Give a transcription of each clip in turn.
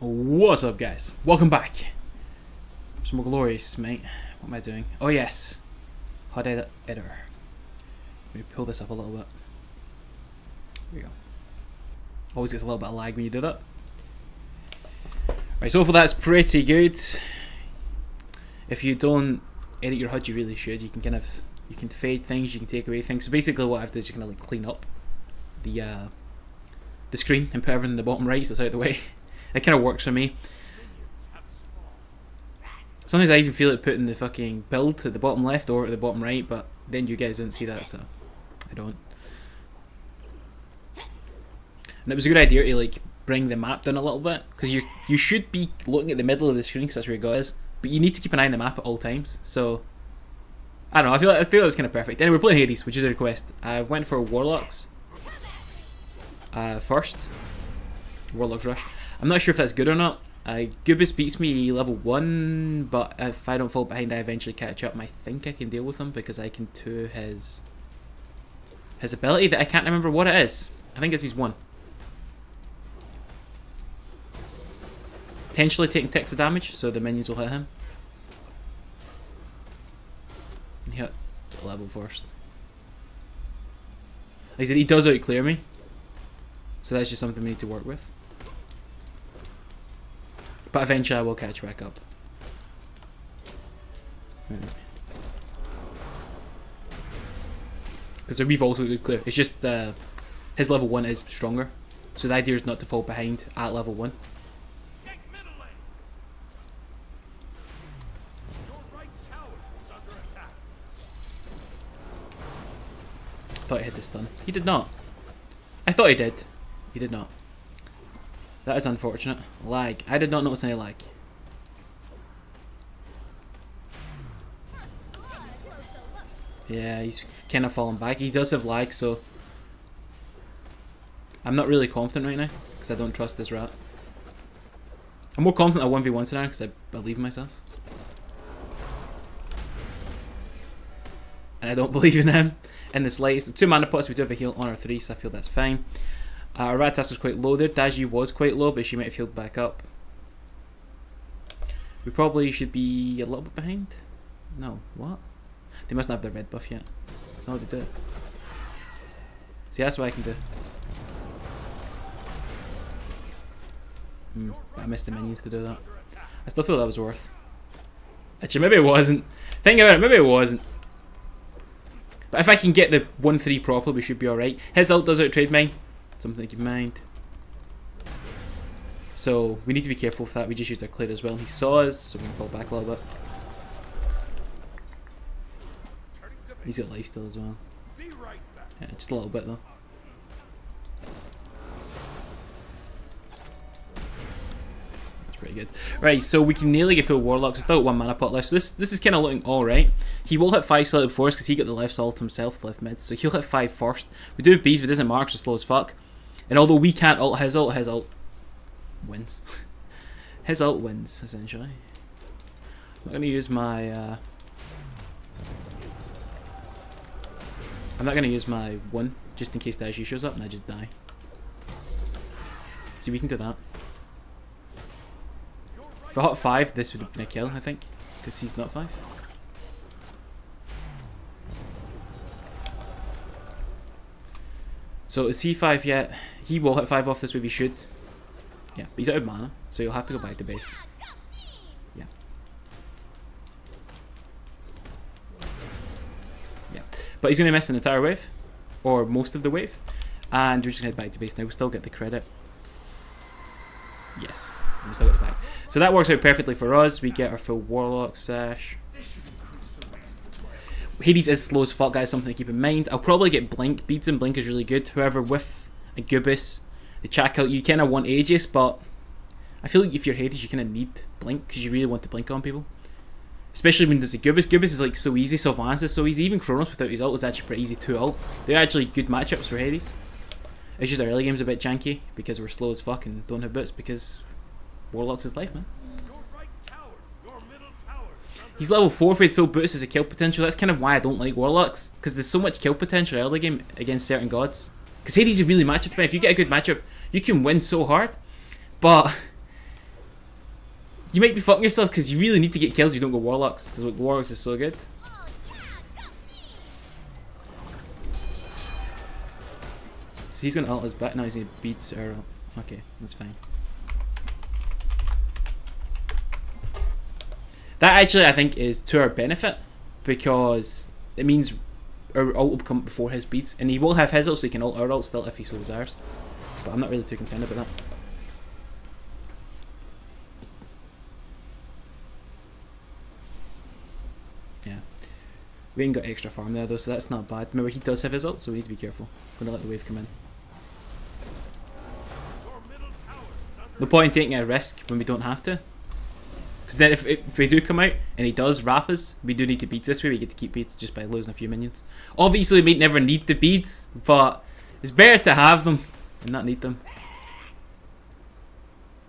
What's up guys? Welcome back. Some more glorious, Smite. What am I doing? Oh yes. HUD edit editor. Let me pull this up a little bit. There we go. Always gets a little bit of lag when you do that. Right, so for that's pretty good. If you don't edit your HUD, you really should. You can kind of you can fade things, you can take away things. So basically, what I've done is just kind of like clean up the uh, the screen and put everything in the bottom right, so it's out of the way. it kind of works for me. Sometimes I even feel like putting the fucking build at the bottom left or at the bottom right, but then you guys don't see that, so I don't. And it was a good idea to like bring the map down a little bit because you you should be looking at the middle of the screen because that's where it goes, but you need to keep an eye on the map at all times. So I don't know. I feel like, I feel that's kind of perfect. Anyway, we're playing Hades, which is a request. I went for Warlocks uh, first. Warlocks Rush. I'm not sure if that's good or not. Uh, beats me level 1, but if I don't fall behind, I eventually catch up, and I think I can deal with him because I can 2 his his ability that I can't remember what it is. I think it's his 1. Potentially taking ticks of damage, so the minions will hit him. Hit level first. Like I said, he does outclear me. So that's just something we need to work with. But eventually I will catch back up. Because we've will good clear. It's just uh, his level 1 is stronger. So the idea is not to fall behind at level 1. Thought he hit the stun. He did not. I thought he did. He did not. That is unfortunate. Lag. I did not notice any lag. Yeah, he's kind of falling back. He does have lag, so... I'm not really confident right now, because I don't trust this rat. I'm more confident at 1v1 tonight, because I believe in myself. And I don't believe in him in the slightest. Two mana pots, we do have a heal on our three, so I feel that's fine. Uh, our Ratas was quite low there. Daji was quite low, but she might have healed back up. We probably should be a little bit behind. No, what? They mustn't have their red buff yet. No, they do. See, that's what I can do. Hmm, but I missed the minions to do that. I still feel that was worth. Actually, maybe it wasn't. Think about it, maybe it wasn't. But if I can get the 1-3 properly, we should be alright. His ult does out trade mine. Something in mind. So we need to be careful with that. We just used our clear as well. He saw us, so we can fall back a little bit. He's got life still as well. Yeah, just a little bit though. That's pretty good. Right, so we can nearly get full Warlocks. We've still got one mana pot left. So this this is kind of looking alright. He will hit 5 slightly before us because he got the left salt himself, left mid. So he'll hit 5 first. We do have beads, but it doesn't mark, so slow as fuck. And although we can't ult his ult, his ult wins. his ult wins, essentially. I'm not going to use my... Uh, I'm not going to use my 1, just in case the Daji shows up and I just die. See, we can do that. I hot 5, this would have been a kill, I think. Because he's not 5. So is he 5 yet? He will hit 5 off this way, he should. Yeah, he's out of mana, so you'll have to go back to base. Yeah. Yeah. But he's going to miss an entire wave. Or most of the wave. And we're just going to head back to base now. We'll still get the credit. Yes. We still get the back. So that works out perfectly for us. We get our full Warlock Sash. Hades is slow as fuck, guys, something to keep in mind. I'll probably get Blink. Beads and Blink is really good. However, with a Goobus, the Chakal, you kind of want Aegis, but I feel like if you're Hades, you kind of need Blink, because you really want to Blink on people. Especially when there's a Goobus. Goobus is like so easy, Sylvanus is so easy. Even Kronos without his ult is actually pretty easy to ult. They're actually good matchups for Hades. It's just our early game's a bit janky, because we're slow as fuck and don't have boots, because Warlock's his life, man. He's level 4 with full boots as a kill potential. That's kind of why I don't like Warlocks. Because there's so much kill potential early game against certain gods. Because Hades is really matchup man. If you get a good matchup, you can win so hard. But you might be fucking yourself because you really need to get kills. You don't go warlocks because warlocks is so good. So he's gonna ult his back now. He's gonna beat our. Okay, that's fine. That actually, I think, is to our benefit because it means our ult will come before his beads, and he will have his ult, so he can ult our ult still if he so desires. But I'm not really too concerned about that. Yeah. We ain't got extra farm there though, so that's not bad. Remember, he does have his ult, so we need to be careful. I'm gonna let the wave come in. No point in taking a risk when we don't have to. Because then if, if we do come out and he does wrap us, we do need to beads this way. We get to keep beads just by losing a few minions. Obviously, we never need the beads, but it's better to have them and not need them.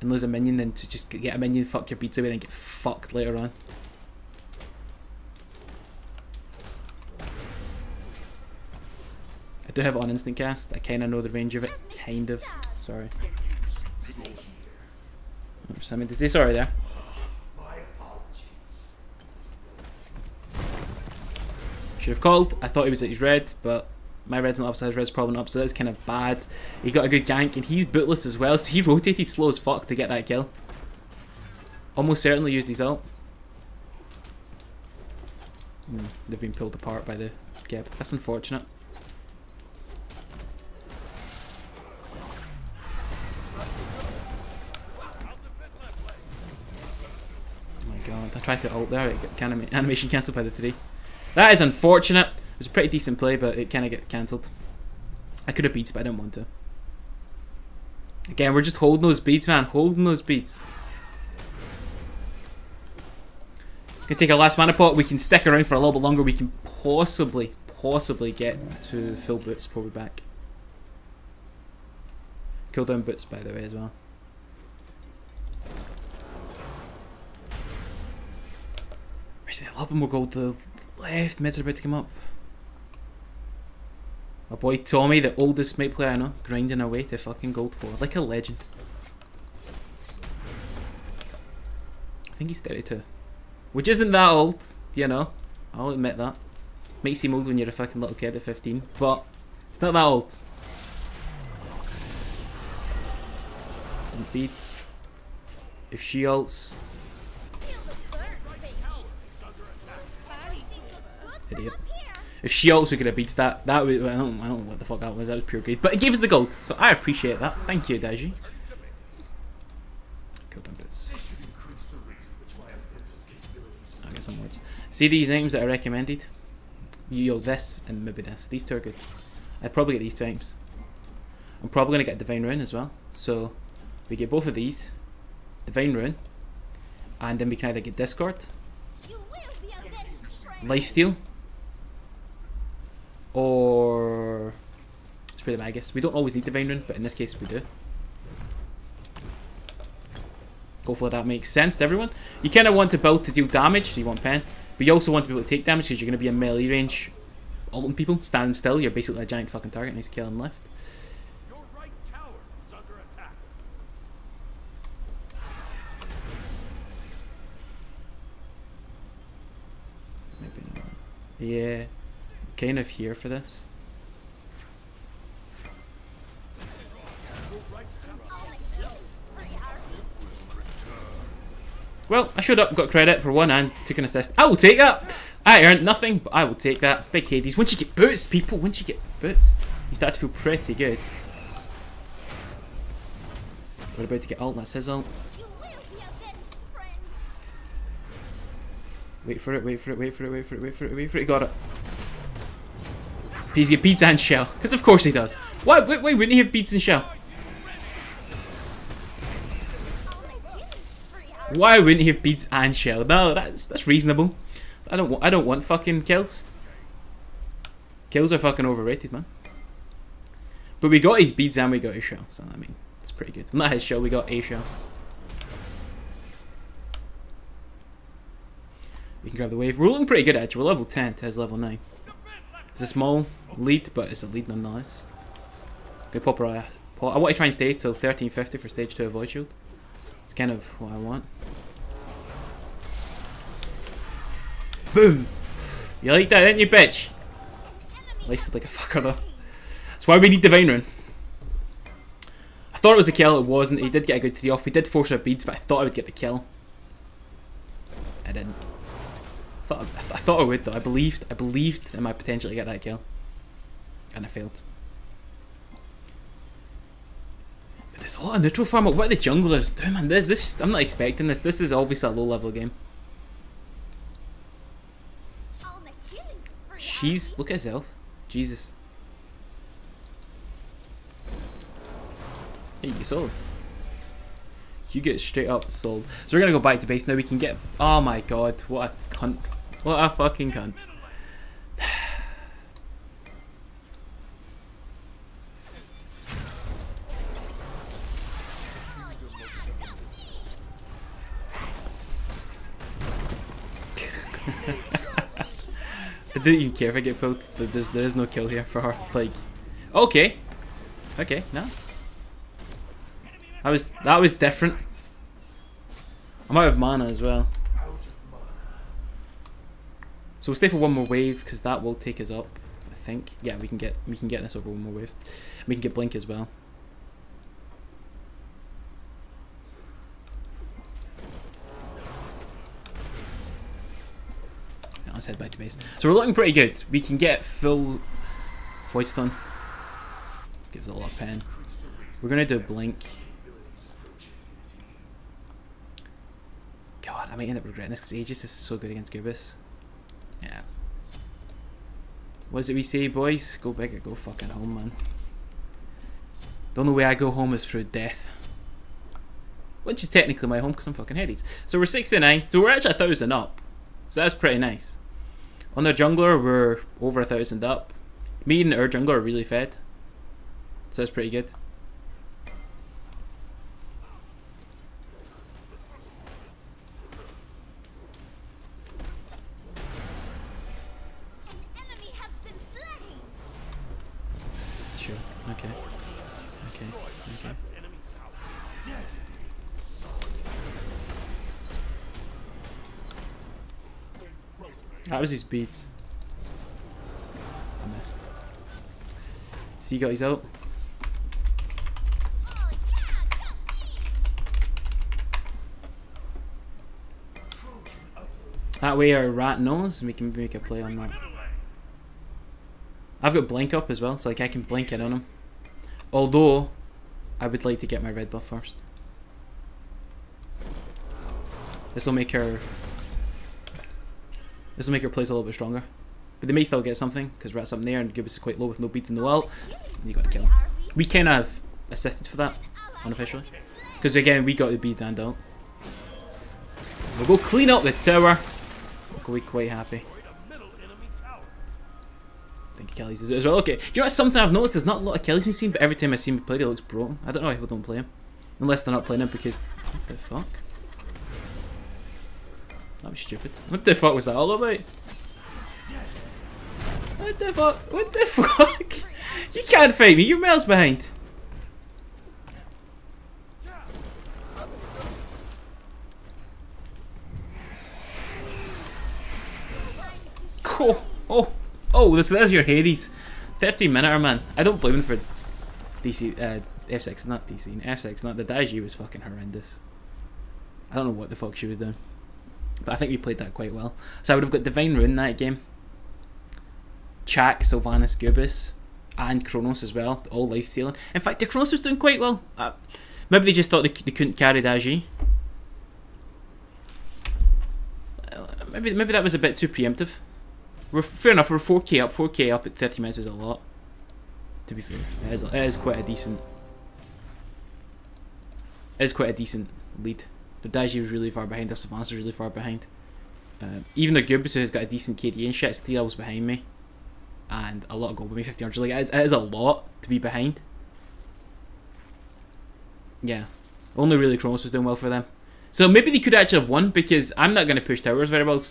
And lose a minion than to just get a minion, fuck your beads away, and get fucked later on. I do have it on instant cast. I kind of know the range of it. Kind of. Sorry. Oops, I mean to say sorry there. Should have called. I thought he was at his red, but my red's not up, so his red's probably not up, so that's kind of bad. He got a good gank, and he's bootless as well, so he rotated slow as fuck to get that kill. Almost certainly used his ult. Hmm, they've been pulled apart by the Geb. That's unfortunate. Oh my god, I tried to ult there, it got animation cancelled by the 3. That is unfortunate. It was a pretty decent play, but it kind of got cancelled. I could have beads, but I didn't want to. Again, we're just holding those beads, man. Holding those beads. Gonna take our last mana pot. We can stick around for a little bit longer. We can possibly, possibly get to full boots we're back. Cooldown boots, by the way, as well. Actually, a little bit more gold to left. Mids are about to come up. My boy Tommy, the oldest smite player I know, grinding away to fucking gold 4. Like a legend. I think he's 32. Which isn't that old, you know. I'll admit that. Makes seem old when you're a fucking little kid at 15, but it's not that old. beads. If she ults. Idiot. If she also could have beads that, that was, I don't, I don't know what the fuck that was, that was pure greed. But it gave us the gold, so I appreciate that. Thank you, Daji. Kill them bits. I'll get some words. See these names that are recommended? Yo, this and maybe this. These two are good. I'd probably get these two names. I'm probably going to get Divine Ruin as well. So, we get both of these. Divine Ruin. And then we can either get Discord. Lifesteal or spray the Magus. We don't always need Divine Ruin, but in this case we do. Hopefully that makes sense to everyone. You kind of want to build to deal damage, so you want pen. But you also want to be able to take damage because you're going to be in melee range ulting people. Standing still, you're basically a giant fucking target. Nice kill on left. Maybe not. Yeah kind of here for this. Well, I showed up, got credit for one and took an assist. I will take that! I earned nothing, but I will take that. Big Hades. Once you get boots, people, once you get boots, you start to feel pretty good. We're about to get ult, that's his ult. Wait for it, wait for it, wait for it, wait for it, wait for it, wait for it, got it. He's get pizza and shell. Because of course he does. Why, why wouldn't he have pizza and shell? Why wouldn't he have pizza and shell? No, that's that's reasonable. I don't I don't want fucking kills. Kills are fucking overrated, man. But we got his beads and we got his shell, so I mean, it's pretty good. Not his shell, we got a shell. We can grab the wave. We're looking pretty good actually. We're level 10 to level 9. It's a small lead, but it's a lead nonetheless. Good pop. I want to try and stay till 1350 for stage 2 avoid Shield. It's kind of what I want. Boom! You like that, didn't you, bitch? Laced like a fucker, though. That's why we need Divine Ruin. I thought it was a kill, it wasn't. He did get a good 3 off. He did force our beads, but I thought I would get the kill. I didn't. I thought, I, I thought I would, though. I believed. I believed in my potential to get that kill. And I failed. But there's a lot of neutral farm. What are the junglers doing, man? This, this, I'm not expecting this. This is obviously a low-level game. She's... Look at herself. Jesus. Hey, you sold. You get straight up sold. So we're gonna go back to base now. We can get. Oh my god, what a cunt! What a fucking cunt! I didn't even care if I get pulled. There's, there is no kill here for her. Like, okay, okay, no. That was that was different. I'm out of mana as well. So we'll stay for one more wave because that will take us up. I think. Yeah, we can get we can get this over one more wave. We can get blink as well. let's head back to base. So we're looking pretty good. We can get full Void Stone. Gives a lot of pen. We're gonna do blink. God, I might end up regretting this because Aegis is so good against Gubis. Yeah. What it we say, boys? Go big or go fucking home, man. The only way I go home is through death. Which is technically my home because I'm fucking Hades. So we're 69. So we're actually a thousand up. So that's pretty nice. On the jungler, we're over a thousand up. Me and our jungler are really fed. So that's pretty good. That was his beads. I missed. See, you got his out. That way our rat knows and we can make a play on that. I've got blink up as well, so like I can blink in on him. Although, I would like to get my red buff first. This will make her this will make your plays a little bit stronger. But they may still get something, because Rat's up there and Gubis is quite low with no beads in the wall. you got to kill him. We kind of assisted for that, unofficially. Because again, we got the beads and out. We'll go clean up the tower. We'll be quite happy. Think Kelly's as well. Okay, do you know something I've noticed? There's not a lot of Kelly's been seen, but every time I see him play, he looks broken. I don't know why people don't play him. Unless they're not playing him because... What the fuck? That was stupid. What the fuck was that all about? What the fuck? What the fuck? You can't fight me, you're miles behind. Oh, Oh, oh, this is your Hades. 13 minute man. I don't blame him for DC, uh, F6, not DC, F6, not the Daji was fucking horrendous. I don't know what the fuck she was doing. But I think we played that quite well. So I would have got Divine Ruin that game. Chak, Sylvanus, Gubis, and Kronos as well, all life stealing. In fact, the Kronos was doing quite well. Uh, maybe they just thought they, they couldn't carry Daji. Uh, maybe maybe that was a bit too preemptive. We're fair enough. We're 4k up. 4k up at 30 minutes is a lot. To be fair, it is, it is quite a decent. It is quite a decent lead. Daji was really far behind, the Sylvanus was really far behind. Um, even though Gubis has got a decent KD and shit, still was behind me. And a lot of gold with me, 1500. Like, it is, it is a lot to be behind. Yeah. Only really Kronos was doing well for them. So maybe they could actually have won because I'm not going to push towers very well.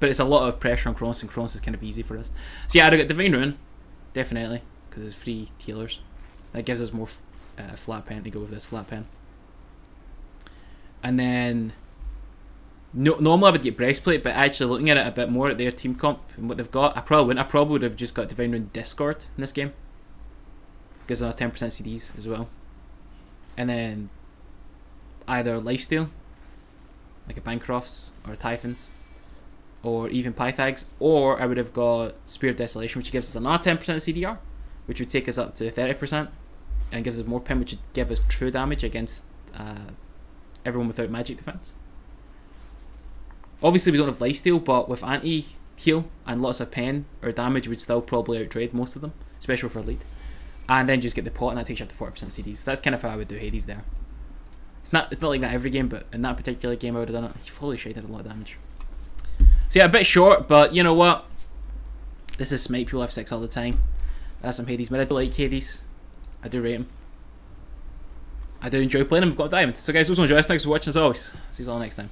But it's a lot of pressure on Kronos and Kronos is kind of easy for us. So yeah, I'd have got Divine Ruin. Definitely. Because it's free healers. That gives us more uh, flat pen to go with this flat pen. And then no, normally I would get breastplate, but actually looking at it a bit more at their team comp and what they've got, I probably wouldn't. I probably would have just got Divine Ruin Discord in this game because they're ten percent CDs as well, and then either lifesteal, like a Bancrofts or a Typhons, or even Pythags, or I would have got Spear Desolation, which gives us another ten percent CDR, which would take us up to thirty percent, and gives us more pin, which would give us true damage against uh, everyone without magic defense. Obviously, we don't have lifesteal, but with anti heal and lots of pen or damage, would still probably outtrade most of them, especially for lead. And then just get the pot, and that takes you up to 40% CDs. That's kind of how I would do Hades there. It's not it's not like that every game, but in that particular game, I would have done it. Holy shit, did a lot of damage. So yeah, a bit short, but you know what? This is Smite. People have sex all the time. That's some Hades, but I do like Hades. I do rate him. I do enjoy playing them. I've got a diamond. So guys, those enjoy this. Thanks for watching as always. See you all next time.